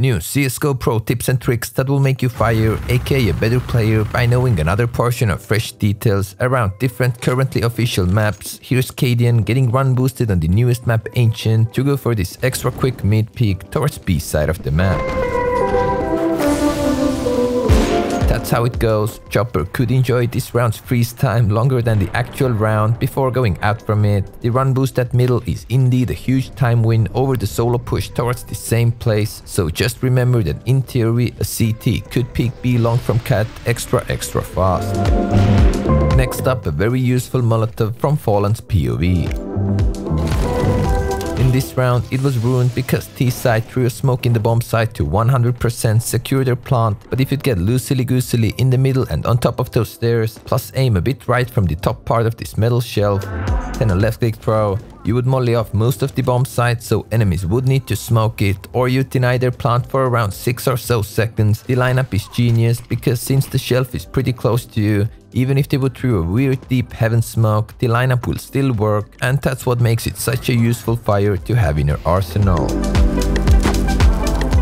New CSGO Pro tips and tricks that will make you fire, aka a better player by knowing another portion of fresh details around different currently official maps. Here's Cadian getting run boosted on the newest map Ancient to go for this extra quick mid peek towards B side of the map. That's how it goes. Chopper could enjoy this round's freeze time longer than the actual round before going out from it. The run boost at middle is indeed a huge time win over the solo push towards the same place, so just remember that in theory a CT could peek B long from cat extra extra fast. Next up a very useful Molotov from Fallen's POV. In this round, it was ruined because T-side threw a smoke in the bomb site to 100% secure their plant, but if you'd get loosely-goosely in the middle and on top of those stairs, plus aim a bit right from the top part of this metal shelf, then a left-click throw, you would molly off most of the bomb site so enemies would need to smoke it or you'd deny their plant for around 6 or so seconds. The lineup is genius because since the shelf is pretty close to you, even if they would throw a weird deep heaven smoke, the lineup will still work and that's what makes it such a useful fire to have in your arsenal.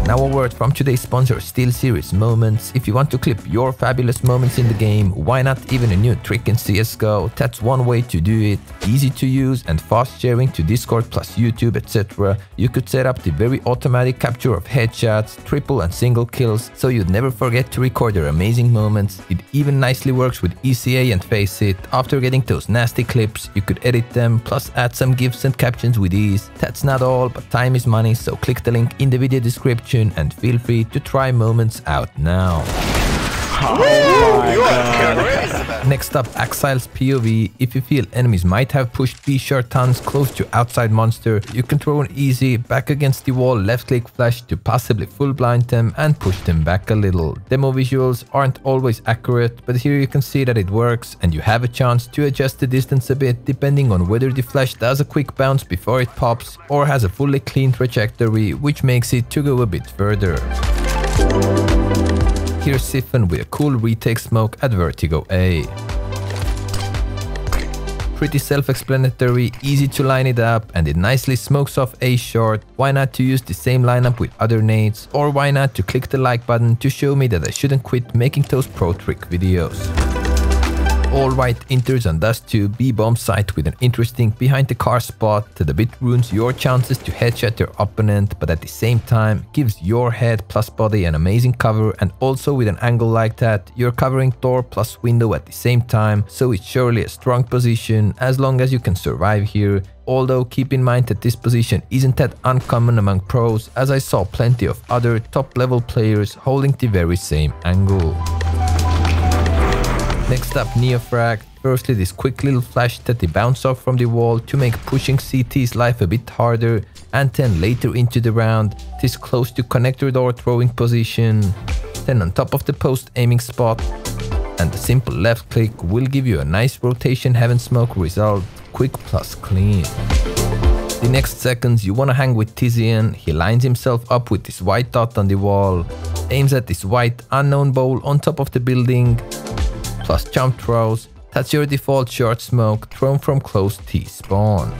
Now a word from today's sponsor SteelSeries Moments. If you want to clip your fabulous moments in the game, why not even a new trick in CSGO? That's one way to do it. Easy to use and fast sharing to Discord plus YouTube etc. You could set up the very automatic capture of headshots, triple and single kills, so you'd never forget to record your amazing moments. It even nicely works with ESEA and Faceit. After getting those nasty clips, you could edit them plus add some gifs and captions with ease. That's not all, but time is money, so click the link in the video description and feel free to try moments out now. Oh Next up, Ax1Le's POV. If you feel enemies might have pushed B short tons close to outside monster, you can throw an easy back against the wall left click flash to possibly full blind them and push them back a little. Demo visuals aren't always accurate, but here you can see that it works and you have a chance to adjust the distance a bit depending on whether the flash does a quick bounce before it pops or has a fully clean trajectory which makes it to go a bit further. Here's Siphon with a cool retake smoke at Vertigo A. Pretty self-explanatory, easy to line it up, and it nicely smokes off A short. Why not to use the same lineup with other nades? Or why not to click the like button to show me that I shouldn't quit making those pro trick videos all right enters on Dust 2 B-bomb site with an interesting behind the car spot that a bit ruins your chances to headshot your opponent but at the same time gives your head plus body an amazing cover and also with an angle like that you're covering door plus window at the same time so it's surely a strong position as long as you can survive here although keep in mind that this position isn't that uncommon among pros as I saw plenty of other top level players holding the very same angle. Next up Neofrag. Firstly this quick little flash that they bounce off from the wall to make pushing CT's life a bit harder. And then later into the round this close to connector door throwing position. Then on top of the post aiming spot. And the simple left click will give you a nice rotation heaven smoke result. Quick plus clean. The next seconds you wanna hang with Tizian, he lines himself up with this white dot on the wall, aims at this white unknown bowl on top of the building plus jump throws, that's your default short smoke thrown from close T-spawn.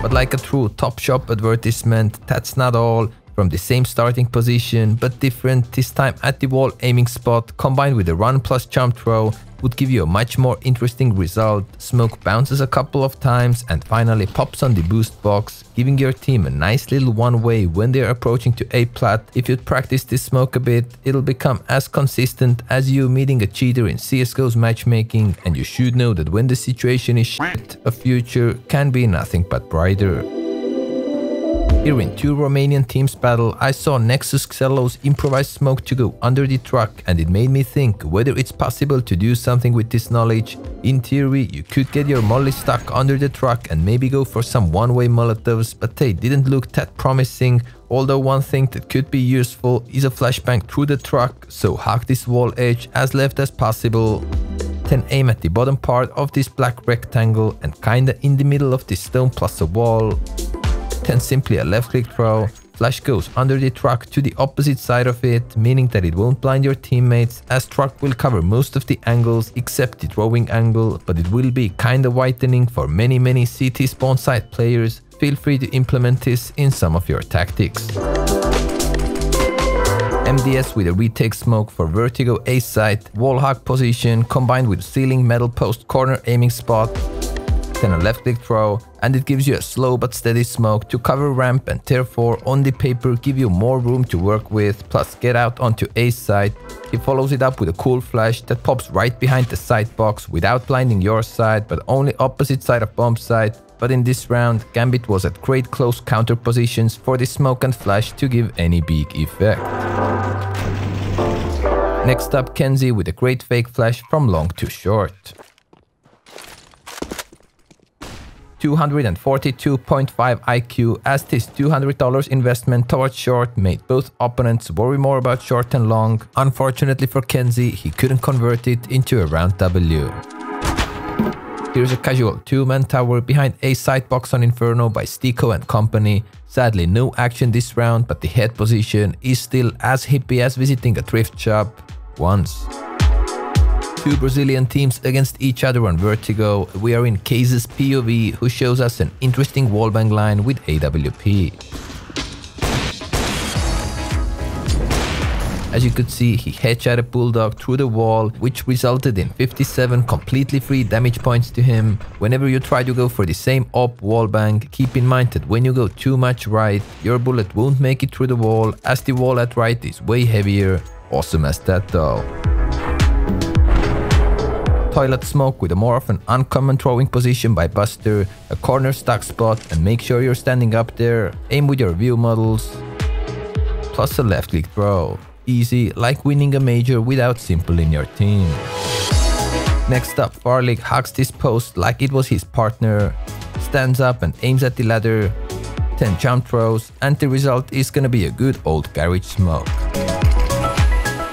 But like a true top shop advertisement, that's not all. From the same starting position, but different, this time at the wall aiming spot, combined with a run plus jump throw, would give you a much more interesting result. Smoke bounces a couple of times and finally pops on the boost box, giving your team a nice little one way when they're approaching to A plat. If you practice this smoke a bit, it'll become as consistent as you meeting a cheater in CSGO's matchmaking and you should know that when the situation is shit, a future can be nothing but brighter. Here in two Romanian teams battle, I saw Nexus XELLOW's improvised smoke to go under the truck and it made me think whether it's possible to do something with this knowledge. In theory, you could get your molly stuck under the truck and maybe go for some one-way molotovs, but they didn't look that promising. Although one thing that could be useful is a flashbang through the truck, so hug this wall edge as left as possible. Then aim at the bottom part of this black rectangle and kinda in the middle of this stone plus a wall then simply a left click throw, flash goes under the truck to the opposite side of it, meaning that it won't blind your teammates as truck will cover most of the angles except the throwing angle, but it will be kinda whitening for many many CT spawn side players feel free to implement this in some of your tactics. MDS with a retake smoke for vertigo A site, wall hug position combined with ceiling metal post corner aiming spot, then a left click throw, and it gives you a slow but steady smoke to cover ramp and therefore on the paper give you more room to work with, plus get out onto A side. He follows it up with a cool flash that pops right behind the side box without blinding your side but only opposite side of bomb site. But in this round, Gambit was at great close counter positions for the smoke and flash to give any big effect. Next up Kenzie with a great fake flash from long to short. 242.5 IQ as this $200 investment towards short made both opponents worry more about short and long. Unfortunately for Kenzie, he couldn't convert it into a round W. Here's a casual two-man tower behind a side box on Inferno by Styko and company. Sadly no action this round, but the head position is still as hippie as visiting a thrift shop once two Brazilian teams against each other on Vertigo, we are in Case's POV who shows us an interesting wallbang line with AWP. As you could see, he headshot a Bulldog through the wall, which resulted in 57 completely free damage points to him. Whenever you try to go for the same op wallbang, keep in mind that when you go too much right, your bullet won't make it through the wall as the wall at right is way heavier. Awesome as that though toilet smoke with a more of an uncommon throwing position by Buster, a corner stuck spot and make sure you're standing up there, aim with your view models, plus a left click throw. Easy, like winning a major without s1mple in your team. Next up, Farlig hugs this post like it was his partner, stands up and aims at the ladder, 10 jump throws, and the result is gonna be a good old garage smoke.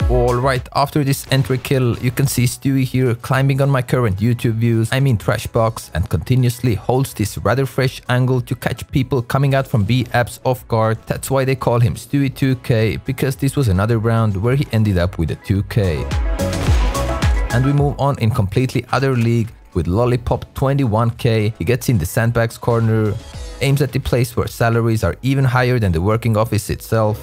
Alright, after this entry kill, you can see Stewie here climbing on my current YouTube views, I mean trash box, and continuously holds this rather fresh angle to catch people coming out from B apps off guard. That's why they call him Stewie 2K, because this was another round where he ended up with a 2K. And we move on in completely other league with Lollipop 21k. He gets in the sandbags corner, aims at the place where salaries are even higher than the working office itself,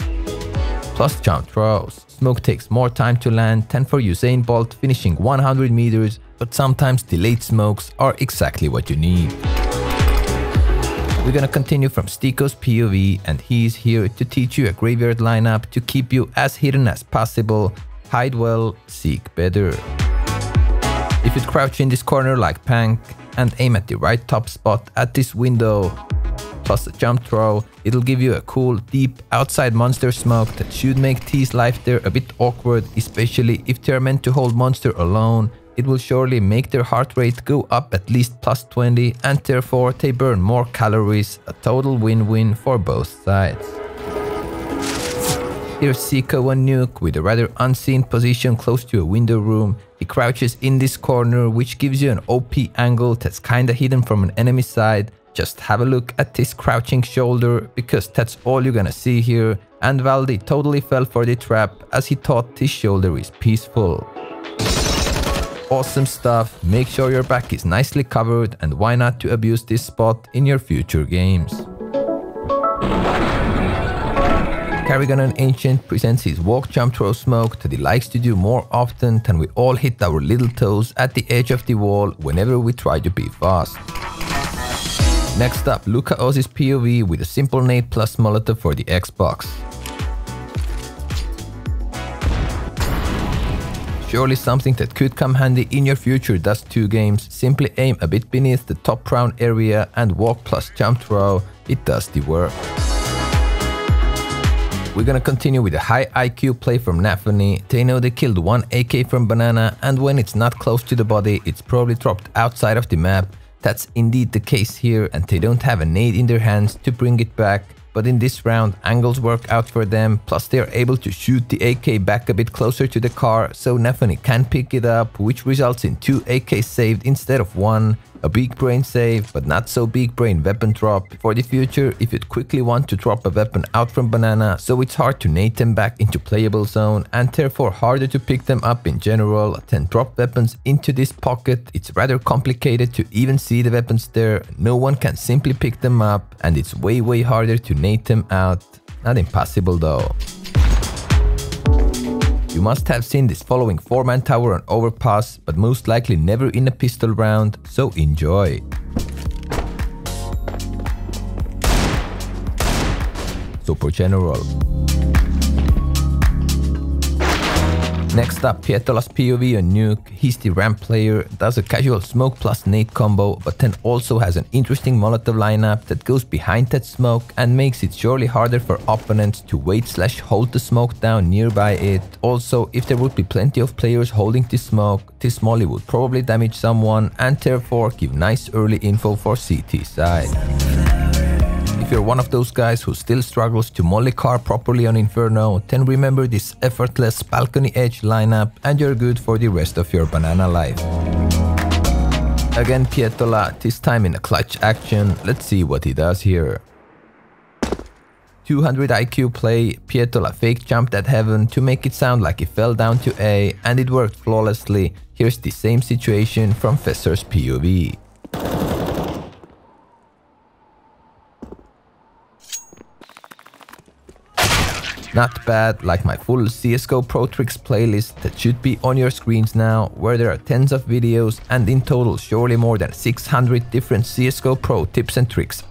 plus jump throws. Smoke takes more time to land than for Usain Bolt finishing 100 meters, but sometimes delayed smokes are exactly what you need. We're gonna continue from Styko's POV and he's here to teach you a graveyard lineup to keep you as hidden as possible. Hide well, seek better. If you crouch in this corner like Pank and aim at the right top spot at this window, plus a jump throw. It'll give you a cool, deep, outside monster smoke that should make T's life there a bit awkward, especially if they're meant to hold monster alone. It will surely make their heart rate go up at least plus 20 and therefore they burn more calories, a total win-win for both sides. Here's Siko and Nuke with a rather unseen position close to a window room. He crouches in this corner which gives you an OP angle that's kinda hidden from an enemy side just have a look at this crouching shoulder because that's all you're gonna see here and Valdi totally fell for the trap as he thought his shoulder is peaceful. Awesome stuff, make sure your back is nicely covered and why not to abuse this spot in your future games. Karrigan and Ancient presents his walk jump throw smoke that he likes to do more often than we all hit our little toes at the edge of the wall whenever we try to be fast. Next up, Lucaozy's POV with a simple nade plus Molotov for the Xbox. Surely something that could come handy in your future Dust 2 games, simply aim a bit beneath the top round area and walk plus jump throw, it does the work. We're gonna continue with a high IQ play from Nafany. They know they killed one AK from Banana and when it's not close to the body, it's probably dropped outside of the map that's indeed the case here and they don't have a nade in their hands to bring it back. But in this round, angles work out for them, plus they're able to shoot the AK back a bit closer to the car, so Nafany can pick it up, which results in 2 AKs saved instead of 1. A big brain save, but not so big brain weapon drop. For the future if you'd quickly want to drop a weapon out from banana so it's hard to nade them back into playable zone and therefore harder to pick them up in general then drop weapons into this pocket. It's rather complicated to even see the weapons there. No one can simply pick them up and it's way way harder to nade them out. Not impossible though you must have seen this following 4-man tower on overpass, but most likely never in a pistol round, so enjoy. Super General. Next up, Pietola's POV on Nuke. He's the ramp player, does a casual smoke plus nade combo, but then also has an interesting Molotov lineup that goes behind that smoke and makes it surely harder for opponents to wait slash hold the smoke down nearby it. Also, if there would be plenty of players holding this smoke, this molly would probably damage someone and therefore give nice early info for CT side. If you're one of those guys who still struggles to molly car properly on Inferno, then remember this effortless balcony edge lineup and you're good for the rest of your banana life. Again Pietola, this time in a clutch action, let's see what he does here. 200 IQ play, Pietola fake jumped at heaven to make it sound like he fell down to A and it worked flawlessly. Here's the same situation from Fesser's POV. Not bad, like my full CSGO Pro Tricks playlist that should be on your screens now, where there are tens of videos and in total surely more than 600 different CSGO Pro tips and tricks